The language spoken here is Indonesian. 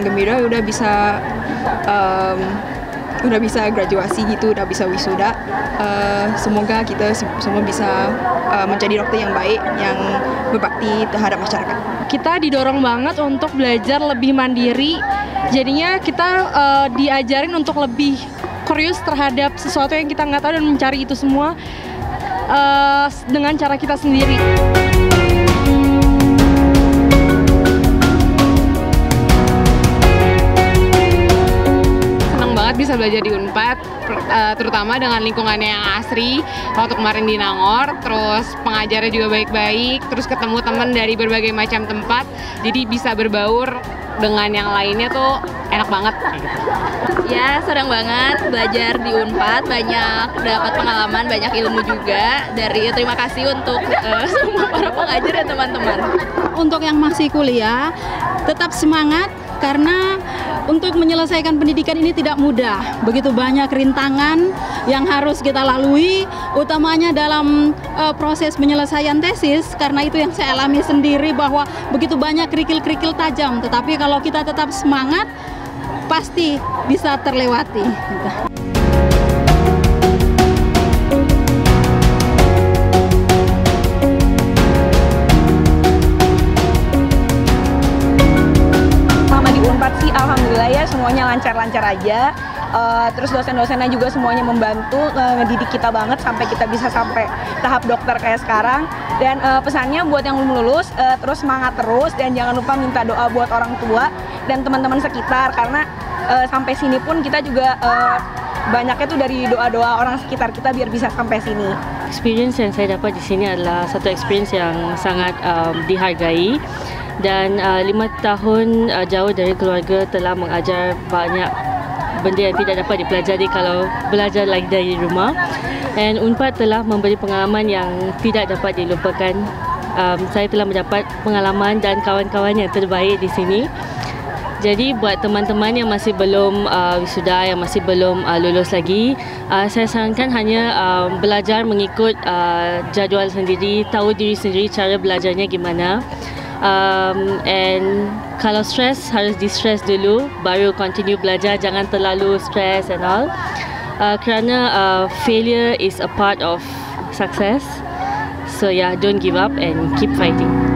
sangat gembira udah bisa um, udah bisa graduasi gitu, udah bisa wisuda. Uh, semoga kita semua bisa uh, menjadi dokter yang baik, yang berbakti terhadap masyarakat. Kita didorong banget untuk belajar lebih mandiri. Jadinya kita uh, diajarin untuk lebih kurius terhadap sesuatu yang kita nggak tahu dan mencari itu semua uh, dengan cara kita sendiri. Bisa belajar di Unpad uh, terutama dengan lingkungannya yang asri waktu kemarin di Nangor terus pengajarnya juga baik-baik terus ketemu teman dari berbagai macam tempat jadi bisa berbaur dengan yang lainnya tuh enak banget Ya, senang banget belajar di Unpad, banyak dapat pengalaman, banyak ilmu juga. Dari terima kasih untuk uh, semua para pengajar dan teman-teman. Untuk yang masih kuliah, tetap semangat karena untuk menyelesaikan pendidikan ini tidak mudah. Begitu banyak rintangan yang harus kita lalui, utamanya dalam uh, proses penyelesaian tesis, karena itu yang saya alami sendiri bahwa begitu banyak kerikil-kerikil tajam. Tetapi kalau kita tetap semangat, pasti bisa terlewati. Gitu. Semuanya lancar-lancar aja. Uh, terus dosen-dosennya juga semuanya membantu uh, ngedidik kita banget sampai kita bisa sampai tahap dokter kayak sekarang. Dan uh, pesannya buat yang belum lulus uh, terus semangat terus dan jangan lupa minta doa buat orang tua dan teman-teman sekitar karena uh, sampai sini pun kita juga uh, banyaknya tuh dari doa-doa orang sekitar kita biar bisa sampai sini. Experience yang saya dapat di sini adalah satu experience yang sangat um, dihargai dan uh, lima tahun uh, jauh dari keluarga telah mengajar banyak benda yang tidak dapat dipelajari kalau belajar lagi dari rumah. Dan UNPAD telah memberi pengalaman yang tidak dapat dilupakan. Um, saya telah mendapat pengalaman dan kawan-kawan yang terbaik di sini. Jadi buat teman-teman yang masih belum uh, wisuda yang masih belum uh, lulus lagi uh, saya sarankan hanya uh, belajar mengikut uh, jadual sendiri tahu diri sendiri cara belajarnya gimana um, and kalau stress harus di stress dulu baru continue belajar. Jangan terlalu stress and all. Uh, kerana uh, failure is a part of success. So yeah don't give up and keep fighting